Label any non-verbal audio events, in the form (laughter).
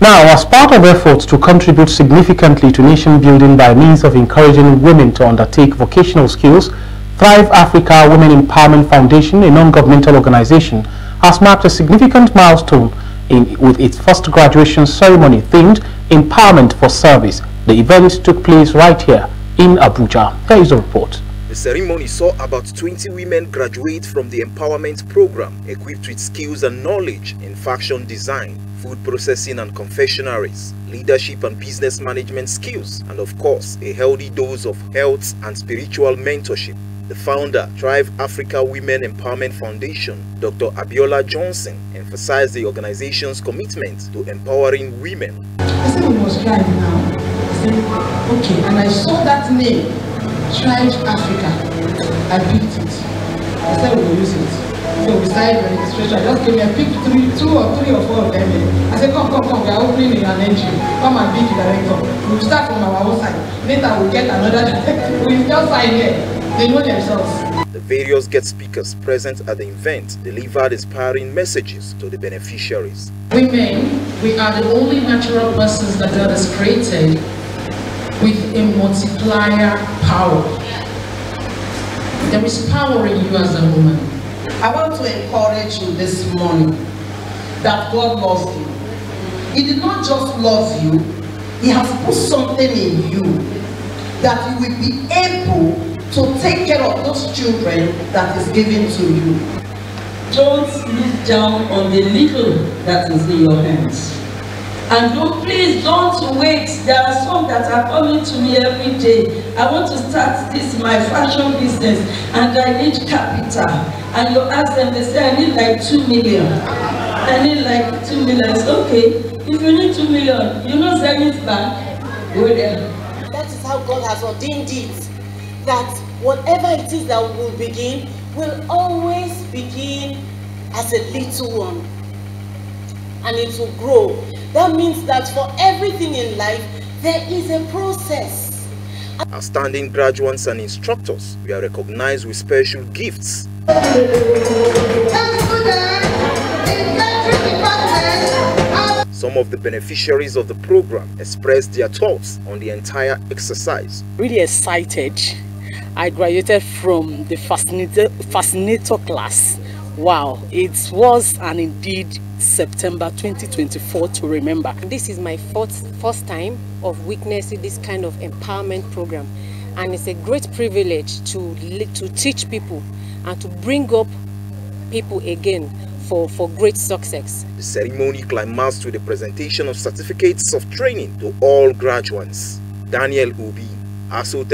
Now, as part of efforts to contribute significantly to nation building by means of encouraging women to undertake vocational skills, Thrive Africa Women Empowerment Foundation, a non-governmental organization, has marked a significant milestone in, with its first graduation ceremony themed Empowerment for Service. The event took place right here in Abuja. Here is the report. The ceremony saw about 20 women graduate from the empowerment program equipped with skills and knowledge in fashion design, food processing and confectionaries, leadership and business management skills, and of course, a healthy dose of health and spiritual mentorship. The founder, Thrive Africa Women Empowerment Foundation, Dr. Abiola Johnson, emphasized the organization's commitment to empowering women. I said we must try now. I said, okay, and I saw that name, Thrive Africa. I picked it. I said we will use it. So we started registration. I just came here, picked three, two or three or four of them. I said, come, come, come, we are opening in an NGO. Come and be the director. We'll start from our own side. Later we'll get another director. (laughs) We'll just sign here. They know themselves. The various guest speakers present at the event delivered inspiring messages to the beneficiaries. Women, we are the only natural persons that God has created with a multiplier power. There is power in you as a woman. I want to encourage you this morning that God loves you. He did not just love you, He has put something in you that you will be able to take care of those children that is given to you. Don't look down on the little that is in your hands. And don't, please don't wait. There are some that are coming to me every day. I want to start this, my fashion business, and I need capital. And you ask them, they say, I need like two million. I need like two million. It's okay. If you need two million, you know Zenith Bank, go there. That is how God has ordained it. That whatever it is that will begin, will always begin as a little one. And it will grow. That means that for everything in life, there is a process. Outstanding graduates and instructors we are recognized with special gifts. Some of the beneficiaries of the program expressed their thoughts on the entire exercise. Really excited. I graduated from the fascinator, fascinator class. Wow, it was and indeed September 2024 to remember. This is my first, first time of witnessing this kind of empowerment program and it's a great privilege to, to teach people and to bring up people again for, for great success. The ceremony climaxed with the presentation of certificates of training to all graduates. Daniel Ubi, ASO